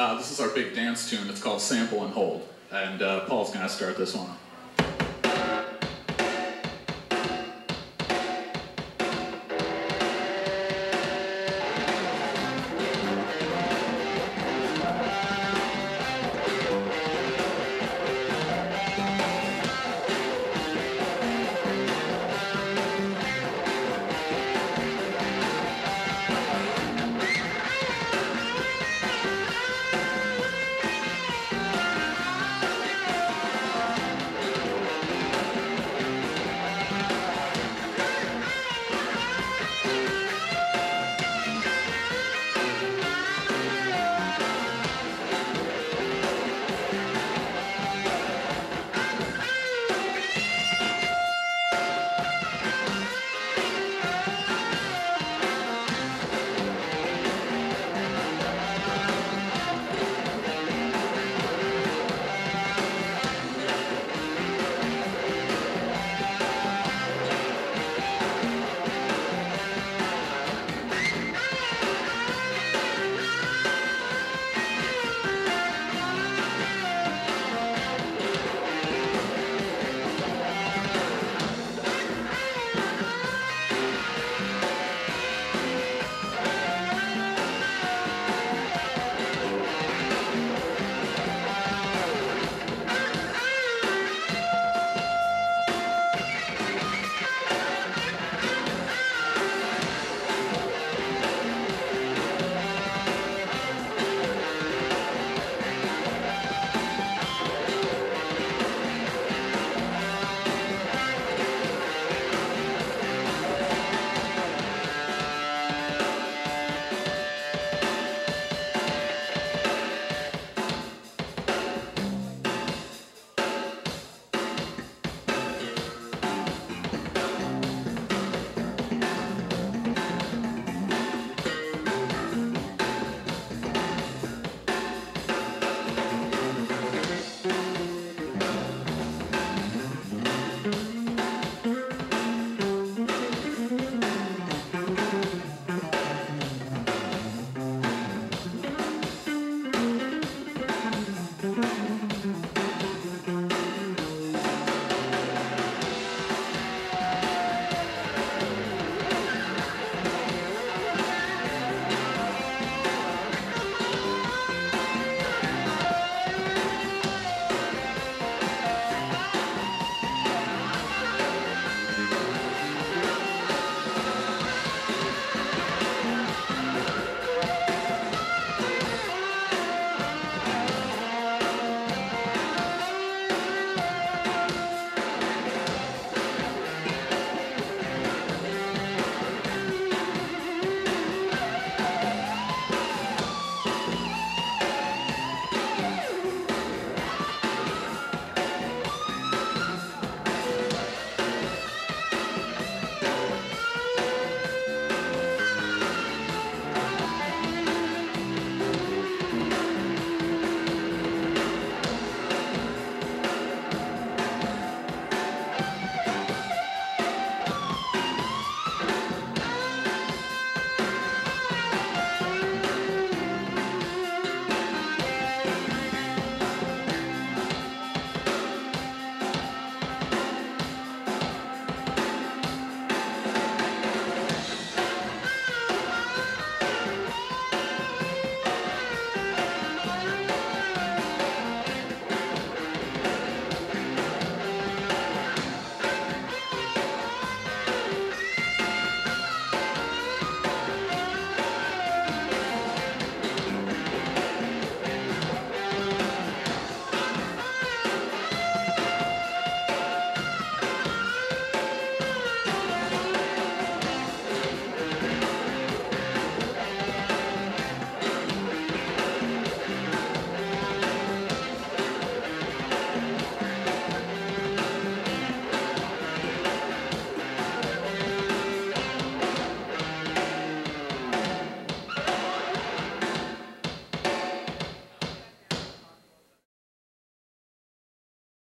Uh, this is our big dance tune. It's called Sample and Hold. And uh, Paul's going to start this one.